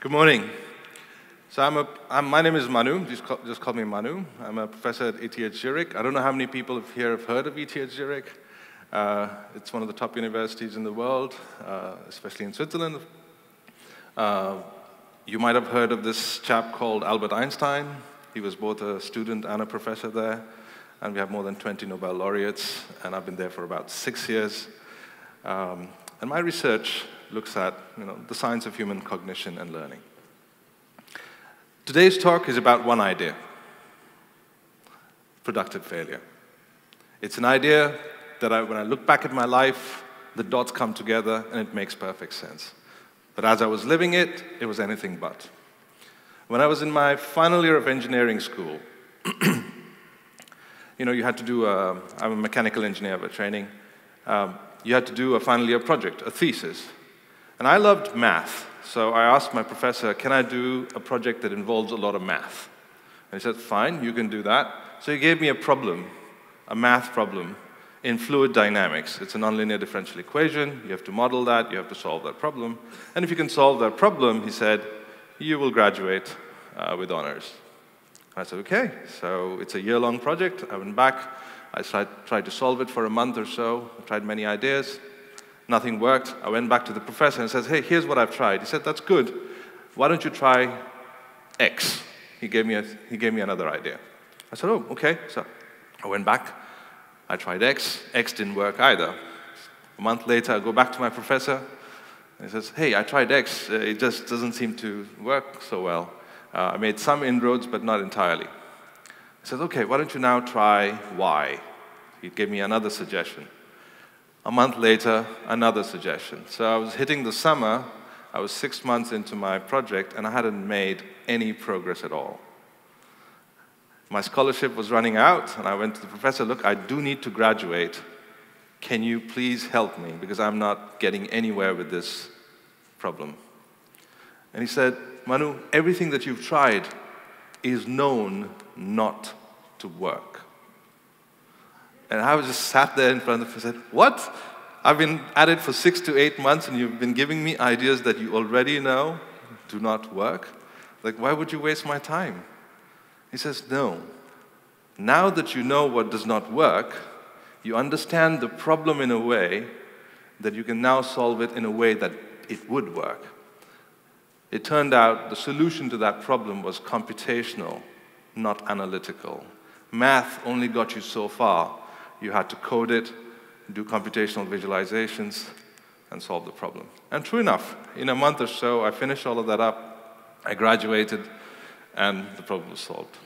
Good morning. So I'm a, I'm, my name is Manu, just call, just call me Manu. I'm a professor at ETH Zurich. I don't know how many people here have heard of ETH Zurich. Uh, it's one of the top universities in the world, uh, especially in Switzerland. Uh, you might have heard of this chap called Albert Einstein. He was both a student and a professor there. And we have more than 20 Nobel laureates, and I've been there for about six years. Um, and my research looks at you know, the science of human cognition and learning. Today's talk is about one idea productive failure. It's an idea that I, when I look back at my life, the dots come together and it makes perfect sense. But as I was living it, it was anything but. When I was in my final year of engineering school, you know, you had to do a, I'm a mechanical engineer by training. Um, you had to do a final year project, a thesis. And I loved math, so I asked my professor, can I do a project that involves a lot of math? And he said, fine, you can do that. So he gave me a problem, a math problem, in fluid dynamics. It's a nonlinear differential equation. You have to model that. You have to solve that problem. And if you can solve that problem, he said, you will graduate uh, with honors. I said, okay. So it's a year-long project. I went back. I tried, tried to solve it for a month or so. I tried many ideas. Nothing worked. I went back to the professor and said, hey, here's what I've tried. He said, that's good. Why don't you try X? He gave me, a, he gave me another idea. I said, oh, okay. So I went back. I tried X. X didn't work either. A month later, I go back to my professor. He says, hey, I tried X. Uh, it just doesn't seem to work so well. Uh, I made some inroads, but not entirely. He says, okay, why don't you now try Y? He gave me another suggestion. A month later, another suggestion. So I was hitting the summer. I was six months into my project, and I hadn't made any progress at all my scholarship was running out, and I went to the professor, look, I do need to graduate. Can you please help me? Because I'm not getting anywhere with this problem. And he said, Manu, everything that you've tried is known not to work. And I was just sat there in front of him and said, What? I've been at it for six to eight months and you've been giving me ideas that you already know do not work? Like, why would you waste my time? He says, No. Now that you know what does not work, you understand the problem in a way that you can now solve it in a way that it would work. It turned out the solution to that problem was computational, not analytical. Math only got you so far. You had to code it, do computational visualizations, and solve the problem. And true enough, in a month or so, I finished all of that up. I graduated and the problem was solved.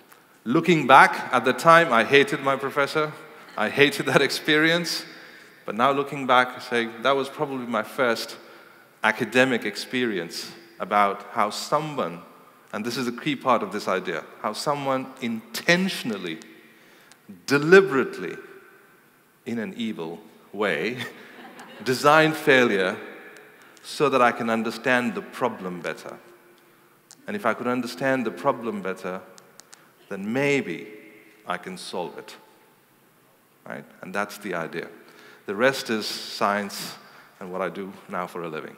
Looking back, at the time, I hated my professor. I hated that experience. But now looking back, I say that was probably my first academic experience about how someone, and this is a key part of this idea, how someone intentionally, deliberately, in an evil way, design failure so that I can understand the problem better. And if I could understand the problem better, then maybe I can solve it. Right? And that's the idea. The rest is science and what I do now for a living.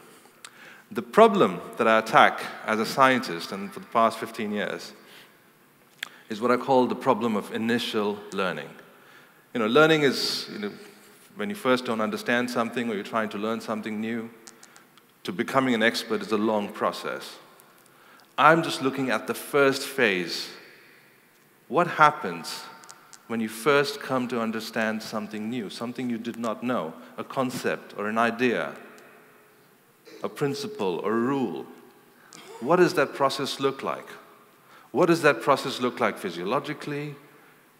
The problem that I attack as a scientist and for the past 15 years is what I call the problem of initial learning. You know, learning is, you know, when you first don't understand something or you're trying to learn something new, to becoming an expert is a long process. I'm just looking at the first phase. What happens when you first come to understand something new, something you did not know, a concept or an idea, a principle or a rule? What does that process look like? What does that process look like physiologically,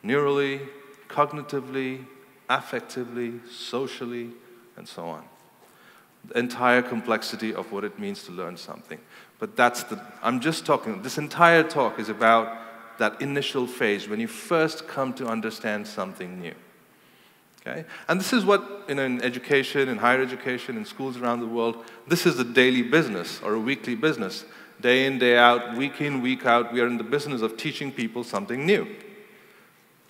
neurally, cognitively, affectively, socially, and so on? The entire complexity of what it means to learn something. But that's the, I'm just talking, this entire talk is about that initial phase when you first come to understand something new. Okay? And this is what, you know, in education, in higher education, in schools around the world, this is a daily business or a weekly business. Day in, day out, week in, week out, we are in the business of teaching people something new.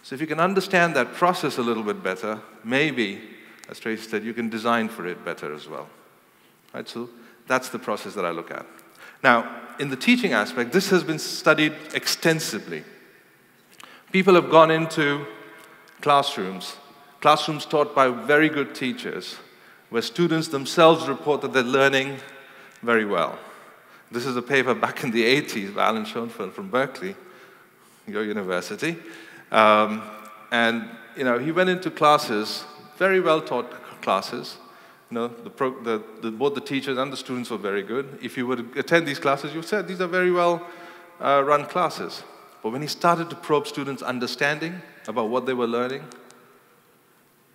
So if you can understand that process a little bit better, maybe, as Tracy said, you can design for it better as well. Right? So that's the process that I look at. Now, in the teaching aspect, this has been studied extensively. People have gone into classrooms, classrooms taught by very good teachers, where students themselves report that they're learning very well. This is a paper back in the 80s by Alan Schoenfeld from Berkeley, your university. Um, and you know, he went into classes, very well taught classes. You know, the pro, the, the, both the teachers and the students were very good. If you would attend these classes, you said these are very well uh, run classes. But when he started to probe students' understanding about what they were learning,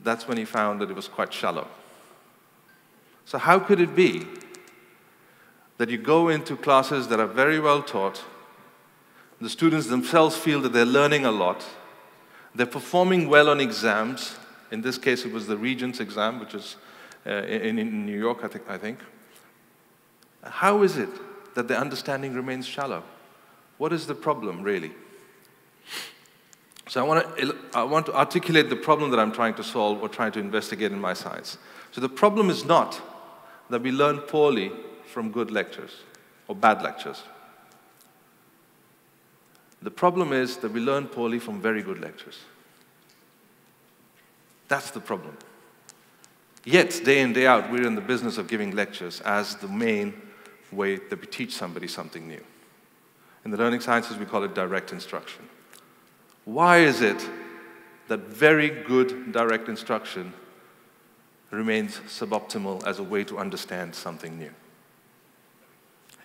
that's when he found that it was quite shallow. So, how could it be that you go into classes that are very well taught, the students themselves feel that they're learning a lot, they're performing well on exams. In this case, it was the Regents exam, which is uh, in, in, New York, I think, I think. How is it that the understanding remains shallow? What is the problem, really? So I want, to, I want to articulate the problem that I'm trying to solve or trying to investigate in my science. So the problem is not that we learn poorly from good lectures or bad lectures. The problem is that we learn poorly from very good lectures. That's the problem. Yet, day in, day out, we're in the business of giving lectures as the main way that we teach somebody something new. In the learning sciences, we call it direct instruction. Why is it that very good direct instruction remains suboptimal as a way to understand something new?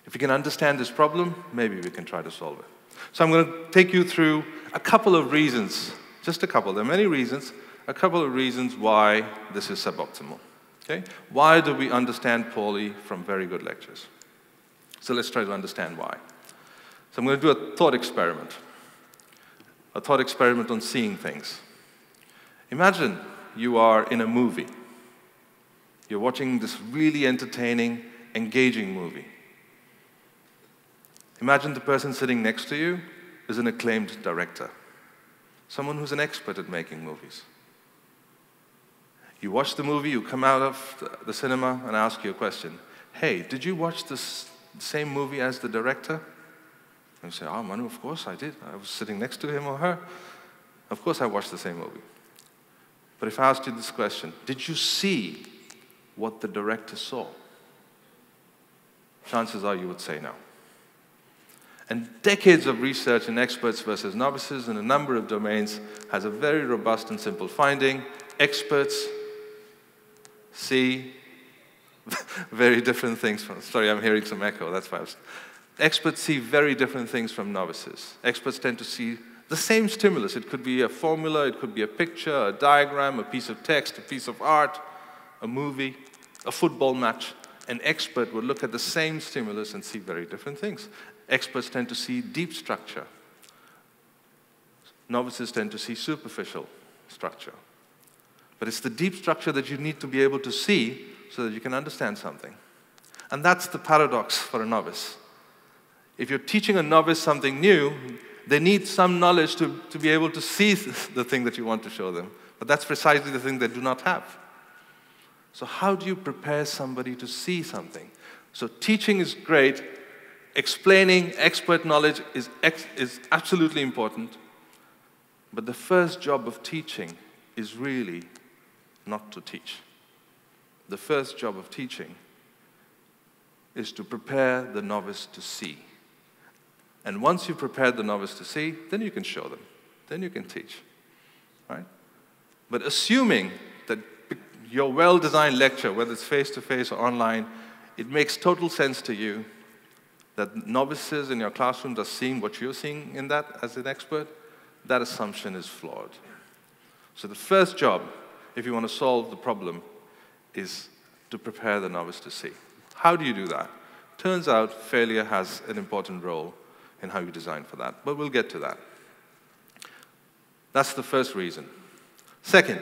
If we can understand this problem, maybe we can try to solve it. So I'm going to take you through a couple of reasons, just a couple. There are many reasons, a couple of reasons why this is suboptimal. Okay? Why do we understand poorly from very good lectures? So let's try to understand why. So I'm going to do a thought experiment. A thought experiment on seeing things. Imagine you are in a movie. You're watching this really entertaining, engaging movie. Imagine the person sitting next to you is an acclaimed director, someone who's an expert at making movies. You watch the movie, you come out of the cinema and ask you a question. Hey, did you watch the same movie as the director? And you say, oh, Manu, of course I did. I was sitting next to him or her. Of course I watched the same movie. But if I asked you this question, did you see what the director saw? Chances are you would say no. And decades of research in experts versus novices in a number of domains has a very robust and simple finding. Experts see very different things from, sorry, I'm hearing some echo, that's why I was, experts see very different things from novices. Experts tend to see the same stimulus. It could be a formula, it could be a picture, a diagram, a piece of text, a piece of art, a movie, a football match. An expert would look at the same stimulus and see very different things. Experts tend to see deep structure. Novices tend to see superficial structure. But it's the deep structure that you need to be able to see so that you can understand something. And that's the paradox for a novice. If you're teaching a novice something new, they need some knowledge to, to be able to see the thing that you want to show them. But that's precisely the thing they do not have. So, how do you prepare somebody to see something? So, teaching is great, explaining expert knowledge is, ex- is absolutely important. But the first job of teaching is really not to teach. The first job of teaching is to prepare the novice to see. And once you've prepared the novice to see, then you can show them. Then you can teach. Right? But assuming that your well designed lecture, whether it's face to face or online, it makes total sense to you that novices in your classrooms are seeing what you're seeing in that as an expert, that assumption is flawed. So the first job if you want to solve the problem, is to prepare the novice to see. How do you do that? Turns out failure has an important role in how you design for that, but we'll get to that. That's the first reason. Second,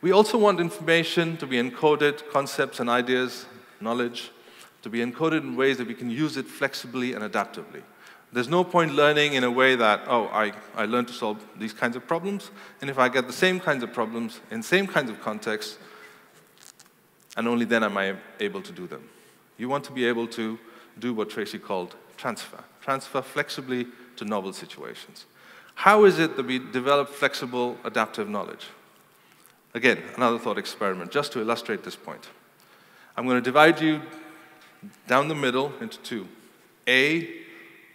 we also want information to be encoded, concepts and ideas, knowledge, to be encoded in ways that we can use it flexibly and adaptively. There's no point learning in a way that, oh, I, I learned to solve these kinds of problems, and if I get the same kinds of problems in same kinds of contexts, and only then am I able to do them. You want to be able to do what Tracy called transfer. Transfer flexibly to novel situations. How is it that we develop flexible adaptive knowledge? Again, another thought experiment, just to illustrate this point. I'm going to divide you down the middle into two A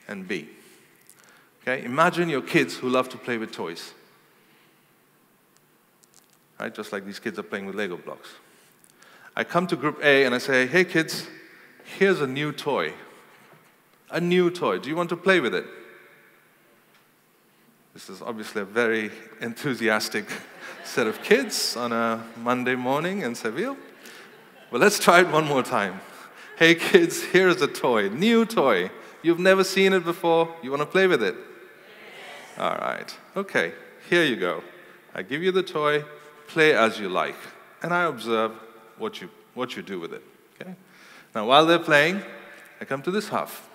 and B. Okay? Imagine your kids who love to play with toys. Right? Just like these kids are playing with Lego blocks. I come to group A and I say, hey kids, here's a new toy. A new toy. Do you want to play with it? This is obviously a very enthusiastic set of kids on a Monday morning in Seville. Well, let's try it one more time. Hey kids, here's a toy, new toy. You've never seen it before. You want to play with it? Yes. All right. Okay, here you go. I give you the toy, play as you like, and I observe what you, what you do with it. Okay? Now, while they're playing, I come to this half.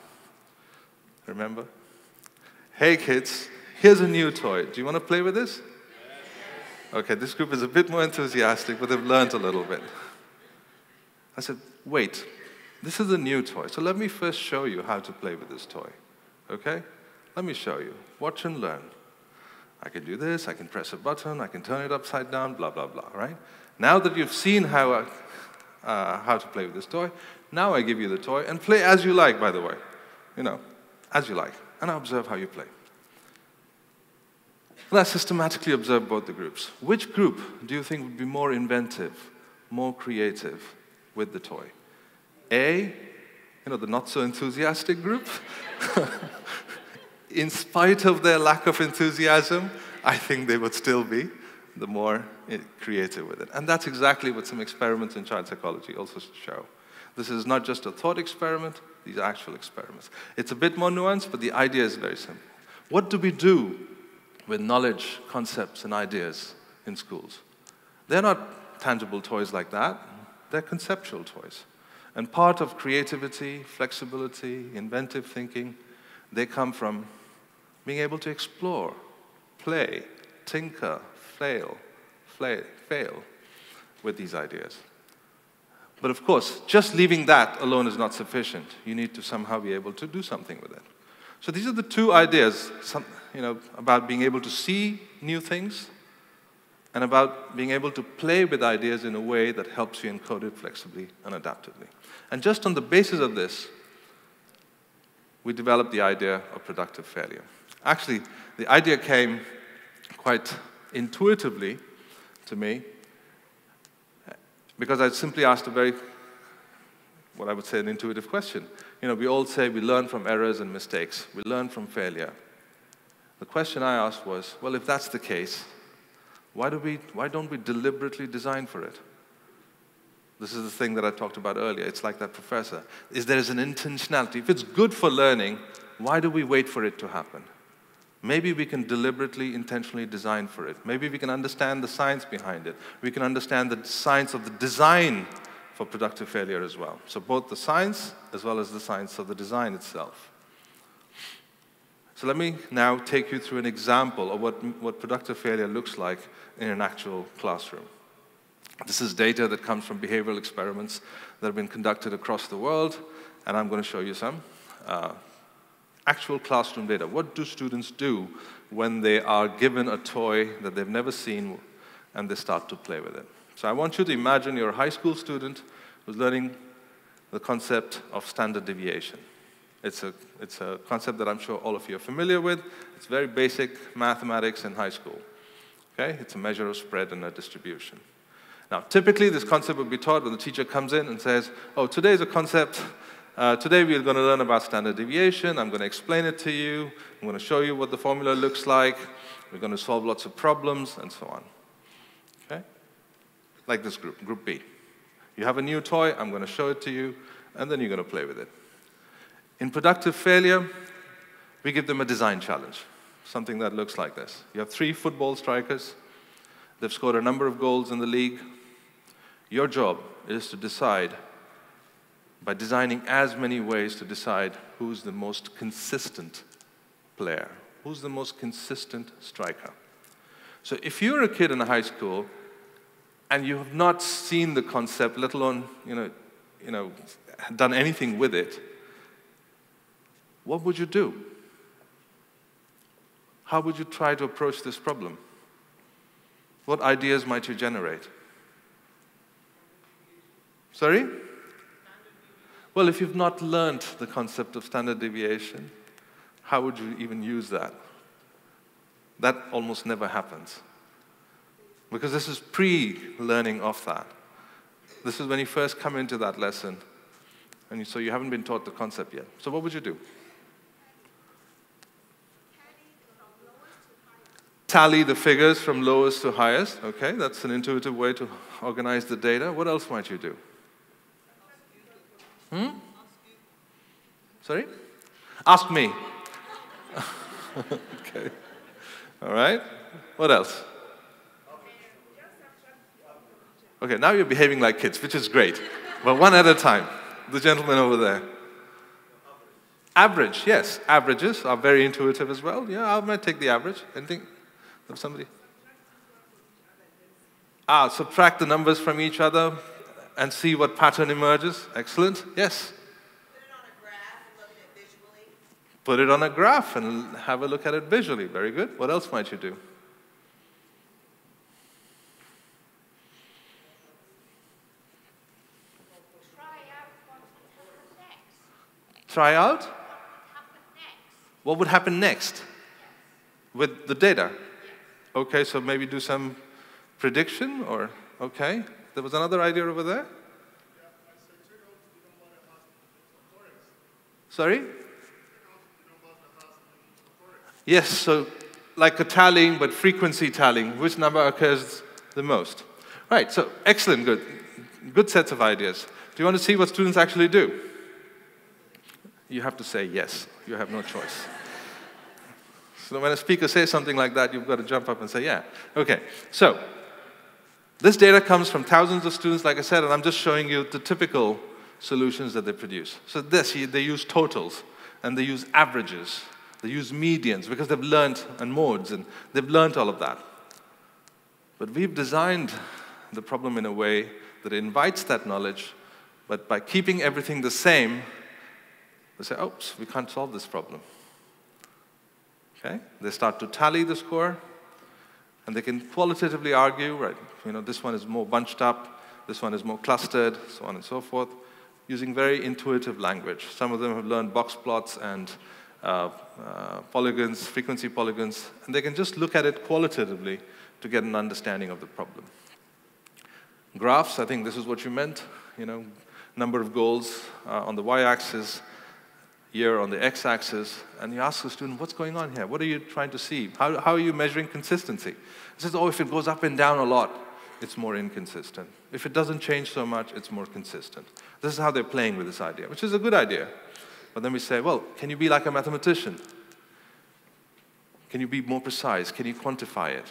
Remember? Hey kids, here's a new toy. Do you want to play with this? Okay, this group is a bit more enthusiastic, but they've learned a little bit. I said, wait, this is a new toy, so let me first show you how to play with this toy. Okay? Let me show you. Watch and learn. I can do this, I can press a button, I can turn it upside down, blah, blah, blah, right? Now that you've seen how, uh, uh, how to play with this toy, now I give you the toy and play as you like, by the way. You know, as you like. And I observe how you play. I systematically observe both the groups. Which group do you think would be more inventive, more creative with the toy? A, you know, the not so enthusiastic group. in spite of their lack of enthusiasm, I think they would still be the more eh, creative with it. And that's exactly what some experiments in child psychology also show. This is not just a thought experiment, these are actual experiments. It's a bit more nuanced, but the idea is very simple. What do we do with knowledge, concepts, and ideas in schools? They're not tangible toys like that, they're conceptual toys. And part of creativity, flexibility, inventive thinking, they come from being able to explore, play, tinker, fail, fail, fail with these ideas. But of course, just leaving that alone is not sufficient. You need to somehow be able to do something with it. So these are the two ideas some, you know, about being able to see new things and about being able to play with ideas in a way that helps you encode it flexibly and adaptively. And just on the basis of this, we developed the idea of productive failure. Actually, the idea came quite intuitively to me because I simply asked a very, what I would say, an intuitive question. You know, we all say we learn from errors and mistakes, we learn from failure. The question I asked was, well, if that's the case, why, do we, why don't we deliberately design for it? This is the thing that I talked about earlier. It's like that professor. Is there is an intentionality. If it's good for learning, why do we wait for it to happen? Maybe we can deliberately, intentionally design for it. Maybe we can understand the science behind it. We can understand the science of the design for productive failure as well. So, both the science as well as the science of the design itself. So, let me now take you through an example of what, what productive failure looks like in an actual classroom. This is data that comes from behavioral experiments that have been conducted across the world, and I'm going to show you some. Uh, actual classroom data. What do students do when they are given a toy that they've never seen and they start to play with it? So I want you to imagine you're a high school student who's learning the concept of standard deviation. It's a, it's a concept that I'm sure all of you are familiar with. It's very basic mathematics in high school. Okay? It's a measure of spread and a distribution. Now, typically, this concept would be taught when the teacher comes in and says, Oh, today is a concept uh, today we're going to learn about standard deviation. I'm going to explain it to you. I'm going to show you what the formula looks like. We're going to solve lots of problems and so on. Okay? Like this group, group B. You have a new toy, I'm going to show it to you, and then you're going to play with it. In productive failure, we give them a design challenge, something that looks like this. You have three football strikers. They've scored a number of goals in the league. Your job is to decide by designing as many ways to decide who's the most consistent player, who's the most consistent striker. So if you're a kid in a high school and you have not seen the concept, let alone you know, you know, done anything with it, what would you do? How would you try to approach this problem? What ideas might you generate? Sorry? Well, if you've not learned the concept of standard deviation, how would you even use that? That almost never happens. Because this is pre learning of that. This is when you first come into that lesson. And so you haven't been taught the concept yet. So, what would you do? Tally the figures from lowest to highest. Okay, that's an intuitive way to organize the data. What else might you do? Hmm? Sorry? Ask me. okay. All right. What else? Okay, now you're behaving like kids, which is great. But one at a time. The gentleman over there. Average, yes. Averages are very intuitive as well. Yeah, I might take the average. Anything? Somebody? Ah, subtract the numbers from each other and see what pattern emerges. Excellent. Yes? Put it on a graph and have a look at it visually. Very good. What else might you do? Try out? What would happen next with the data? Okay, so maybe do some prediction or, okay. There was another idea over there? Sorry? Yes, so like a tallying, but frequency tallying. Which number occurs the most? Right, so excellent, good. Good sets of ideas. Do you want to see what students actually do? you have to say yes. You have no choice. So when a speaker says something like that, you've got to jump up and say, yeah. Okay, so this data comes from thousands of students, like I said, and I'm just showing you the typical solutions that they produce. So this, they use totals, and they use averages, they use medians, because they've learned, and modes, and they've learned all of that. But we've designed the problem in a way that invites that knowledge, but by keeping everything the same, they say, oops, we can't solve this problem. Okay? They start to tally the score, and they can qualitatively argue, right, you know, this one is more bunched up, this one is more clustered, so on and so forth, using very intuitive language. Some of them have learned box plots and uh, uh, polygons, frequency polygons, and they can just look at it qualitatively to get an understanding of the problem. Graphs, I think this is what you meant, you know, number of goals uh, on the y-axis, year on the x-axis, and you ask the student, what's going on here? What are you trying to see? How, how are you measuring consistency? He says, oh, if it goes up and down a lot, it's more inconsistent. If it doesn't change so much, it's more consistent. This is how they're playing with this idea, which is a good idea. But then we say, well, can you be like a mathematician? Can you be more precise? Can you quantify it?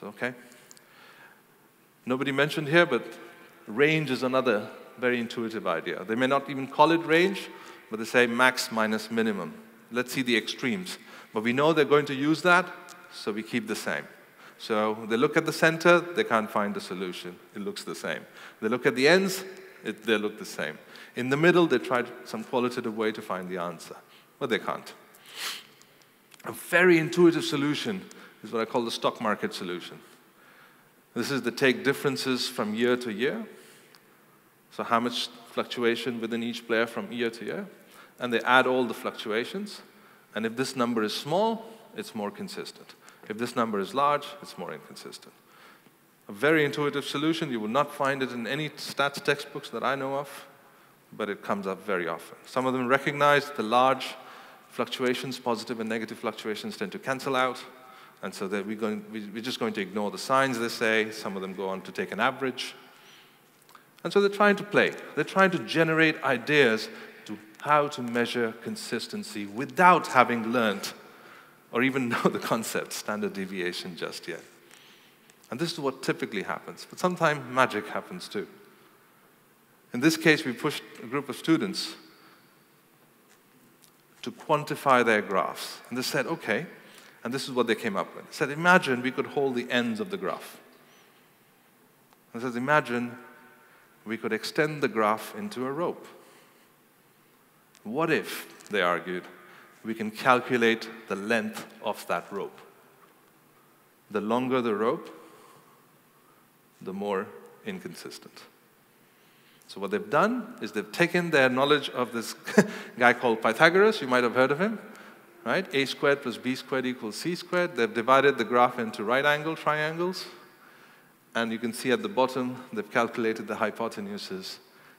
So, okay. Nobody mentioned here, but range is another very intuitive idea. They may not even call it range, but they say max minus minimum. Let's see the extremes. But we know they're going to use that, so we keep the same. So they look at the center, they can't find the solution. It looks the same. They look at the ends, it, they look the same. In the middle, they tried some qualitative way to find the answer, but they can't. A very intuitive solution is what I call the stock market solution. This is the take differences from year to year. So, how much fluctuation within each player from year to year? And they add all the fluctuations. And if this number is small, it's more consistent. If this number is large, it's more inconsistent. A very intuitive solution. You will not find it in any stats textbooks that I know of, but it comes up very often. Some of them recognize the large fluctuations, positive and negative fluctuations tend to cancel out. And so we're, going, we're just going to ignore the signs they say. Some of them go on to take an average. And so they're trying to play. They're trying to generate ideas how to measure consistency without having learned or even know the concept, standard deviation, just yet. And this is what typically happens, but sometimes magic happens too. In this case, we pushed a group of students to quantify their graphs. And they said, okay, and this is what they came up with. They said, imagine we could hold the ends of the graph. And says, imagine we could extend the graph into a rope. What if, they argued, we can calculate the length of that rope? The longer the rope, the more inconsistent. So, what they've done is they've taken their knowledge of this guy called Pythagoras, you might have heard of him, right? A squared plus B squared equals C squared. They've divided the graph into right angle triangles. And you can see at the bottom, they've calculated the hypotenuses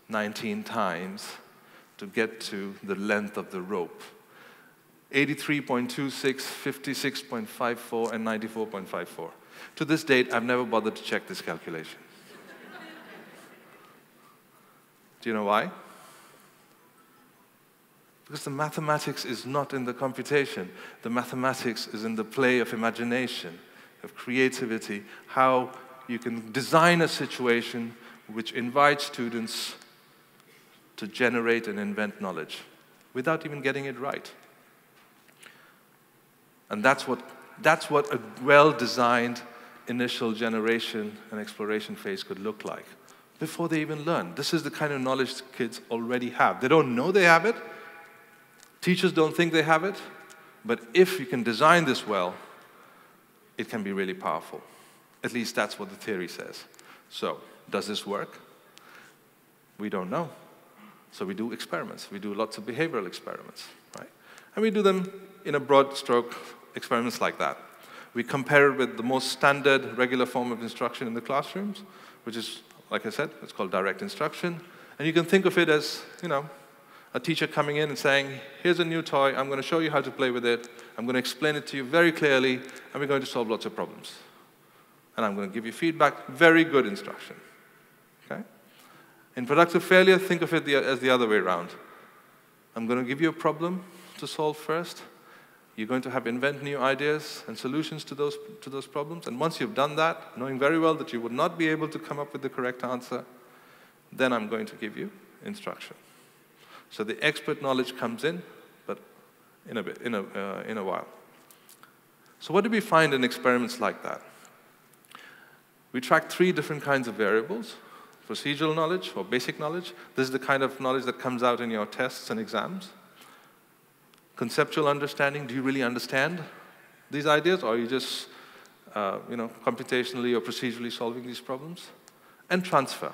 19 times to get to the length of the rope 83.26, 56.54, and 94.54. To this date, I've never bothered to check this calculation. Do you know why? Because the mathematics is not in the computation. The mathematics is in the play of imagination, of creativity, how you can design a situation which invites students to generate and invent knowledge without even getting it right. And that's what, that's what a well designed initial generation and exploration phase could look like before they even learn. This is the kind of knowledge kids already have. They don't know they have it, teachers don't think they have it, but if you can design this well, it can be really powerful. At least that's what the theory says. So, does this work? We don't know. So we do experiments. We do lots of behavioral experiments, right? And we do them in a broad stroke experiments like that. We compare it with the most standard, regular form of instruction in the classrooms, which is, like I said, it's called direct instruction. And you can think of it as, you know, a teacher coming in and saying, here's a new toy, I'm going to show you how to play with it, I'm going to explain it to you very clearly, and we're going to solve lots of problems. And I'm going to give you feedback, very good instruction. In productive failure, think of it as the other way around. I'm going to give you a problem to solve first, you're going to have invent new ideas and solutions to those, to those problems. And once you've done that, knowing very well that you would not be able to come up with the correct answer, then I'm going to give you instruction. So the expert knowledge comes in, but in a, bit, in a, uh, in a while. So what do we find in experiments like that? We track three different kinds of variables. Procedural knowledge or basic knowledge. This is the kind of knowledge that comes out in your tests and exams conceptual understanding. Do you really understand these ideas, or are you just, uh, you know, computationally or procedurally solving these problems? And transfer.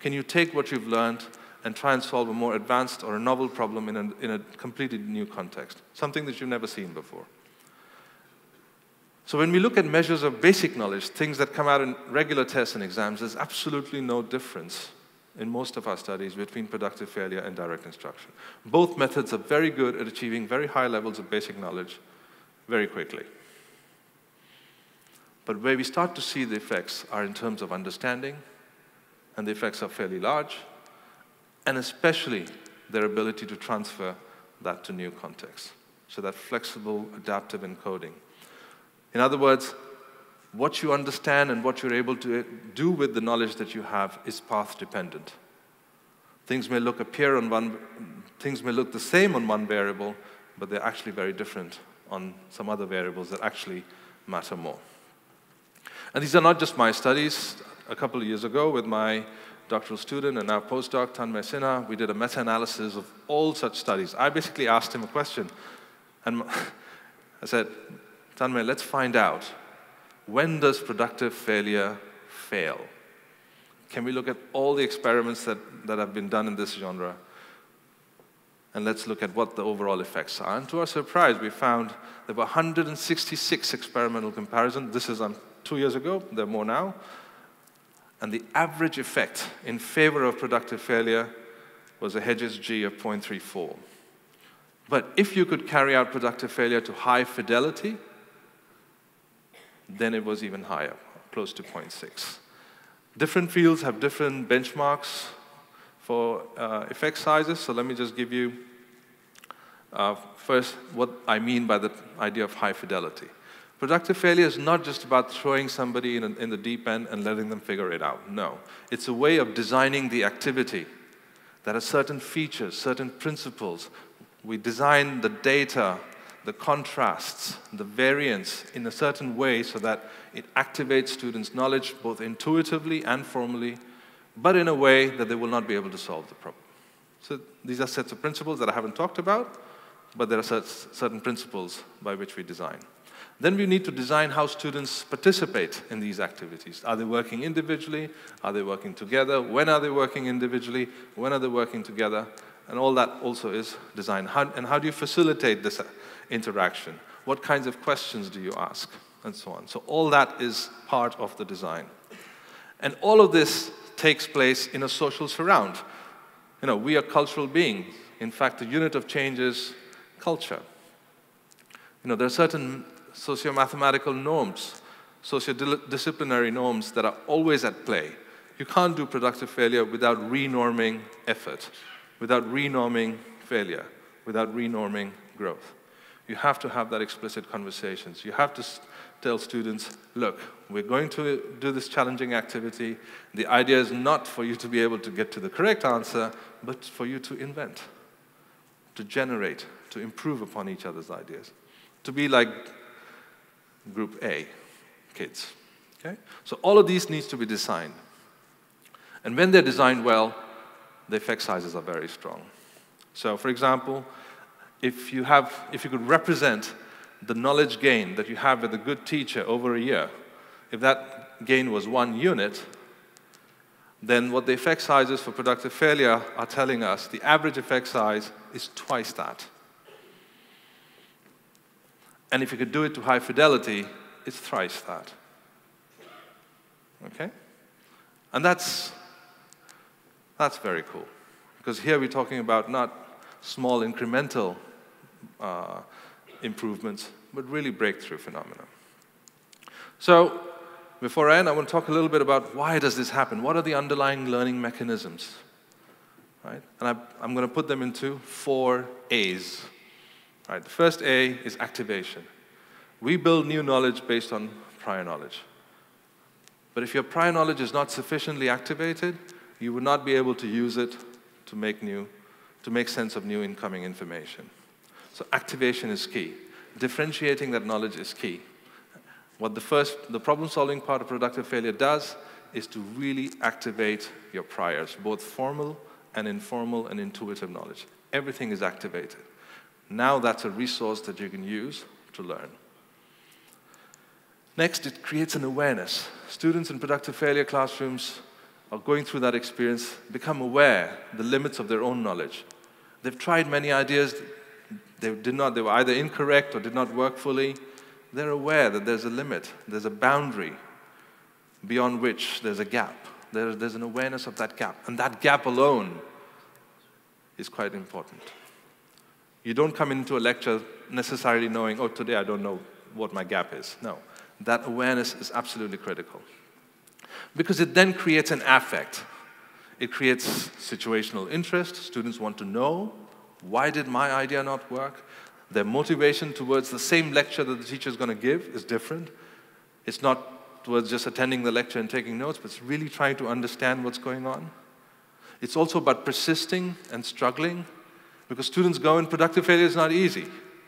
Can you take what you've learned and try and solve a more advanced or a novel problem in a, in a completely new context, something that you've never seen before? So when we look at measures of basic knowledge, things that come out in regular tests and exams, there's absolutely no difference in most of our studies between productive failure and direct instruction. Both methods are very good at achieving very high levels of basic knowledge very quickly. But where we start to see the effects are in terms of understanding, and the effects are fairly large, and especially their ability to transfer that to new contexts. So that flexible, adaptive encoding. In other words, what you understand and what you're able to uh, do with the knowledge that you have is path dependent. Things may look appear on one, things may look the same on one variable, but they're actually very different on some other variables that actually matter more. And these are not just my studies. A couple of years ago, with my doctoral student and now postdoc, Tanmay Sinha, we did a meta-analysis of all such studies. I basically asked him a question, and I said, Tanmay, let's find out when does productive failure fail? Can we look at all the experiments that, that have been done in this genre? And let's look at what the overall effects are. And to our surprise, we found there were 166 experimental comparisons. This is um, two years ago, there are more now. And the average effect in favor of productive failure was a Hedges G of 0.34. But if you could carry out productive failure to high fidelity, then it was even higher, close to 0.6. Different fields have different benchmarks for uh, effect sizes, so let me just give you uh, first what I mean by the idea of high fidelity. Productive failure is not just about throwing somebody in, in the deep end and letting them figure it out. No. It's a way of designing the activity that has certain features, certain principles. We design the data the contrasts, the variance in a certain way so that it activates students' knowledge both intuitively and formally, but in a way that they will not be able to solve the problem. So these are sets of principles that I haven't talked about, but there are certain principles by which we design. Then we need to design how students participate in these activities. Are they working individually? Are they working together? When are they working individually? When are they working together? And all that also is design. How, and how do you facilitate this uh, interaction? What kinds of questions do you ask? And so on. So all that is part of the design. And all of this takes place in a social surround. You know, we are cultural beings. In fact, the unit of change is culture. You know, there are certain socio-mathematical norms, socio-disciplinary norms that are always at play. You can't do productive failure without renorming effort, without renorming failure, without renorming growth. You have to have that explicit conversations. You have to tell students, look, we're going to uh, do this challenging activity. The idea is not for you to be able to get to the correct answer, but for you to invent, to generate, to improve upon each other's ideas, to be like group A kids. Okay? So all of these needs to be designed. And when they're designed well, the effect sizes are very strong. So for example, if you, have, if you could represent the knowledge gain that you have with a good teacher over a year, if that gain was one unit, then what the effect sizes for productive failure are telling us, the average effect size is twice that. And if you could do it to high fidelity, it's thrice that. Okay? And that's, that's very cool. Because here we're talking about not small incremental uh, improvements, but really breakthrough phenomena. So, before I end, I want to talk a little bit about why does this happen? What are the underlying learning mechanisms? Right? And I, I'm going to put them into four A's. Right, the first A is activation. We build new knowledge based on prior knowledge. But if your prior knowledge is not sufficiently activated, you would not be able to use it to make new, to make sense of new incoming information. So activation is key. Differentiating that knowledge is key. What the first, the problem-solving part of productive failure does is to really activate your priors, both formal and informal and intuitive knowledge. Everything is activated. Now that's a resource that you can use to learn. Next, it creates an awareness. Students in productive failure classrooms are going through that experience, become aware the limits of their own knowledge. They've tried many ideas, they did not, they were either incorrect or did not work fully. They're aware that there's a limit, there's a boundary beyond which there's a gap. There, there's an awareness of that gap. And that gap alone is quite important. You don't come into a lecture necessarily knowing, oh, today I don't know what my gap is. No. That awareness is absolutely critical. Because it then creates an affect. It creates situational interest. Students want to know why did my idea not work? Their motivation towards the same lecture that the teacher is going to give is different. It's not towards just attending the lecture and taking notes, but it's really trying to understand what's going on. It's also about persisting and struggling because students go in productive failure is not easy,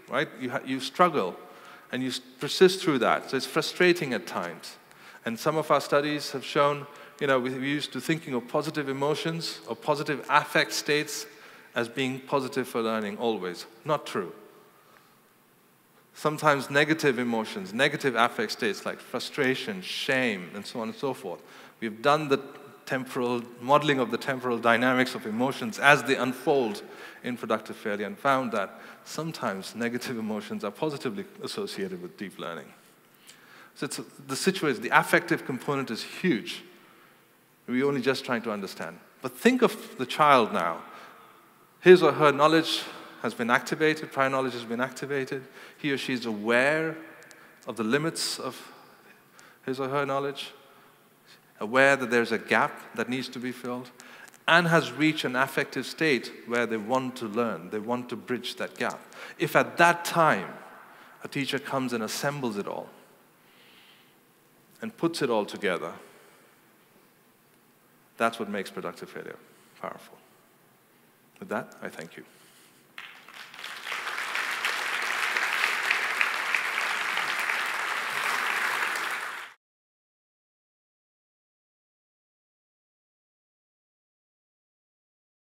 right? You, you struggle and you persist through that. So it's frustrating at times. And some of our studies have shown, you know, we, we used to thinking of positive emotions or positive affect states as being positive for learning always. Not true. Sometimes negative emotions, negative affect states like frustration, shame, and so on and so forth. We've done the temporal modeling of the temporal dynamics of emotions as they unfold in productive failure and found that sometimes negative emotions are positively associated with deep learning. So it's, the situation, the affective component is huge. We're only just trying to understand. But think of the child now. His or her knowledge has been activated, prior knowledge has been activated. He or she is aware of the limits of his or her knowledge, aware that there's a gap that needs to be filled, and has reached an affective state where they want to learn, they want to bridge that gap. If at that time a teacher comes and assembles it all and puts it all together, that's what makes productive failure powerful. With that, I thank you.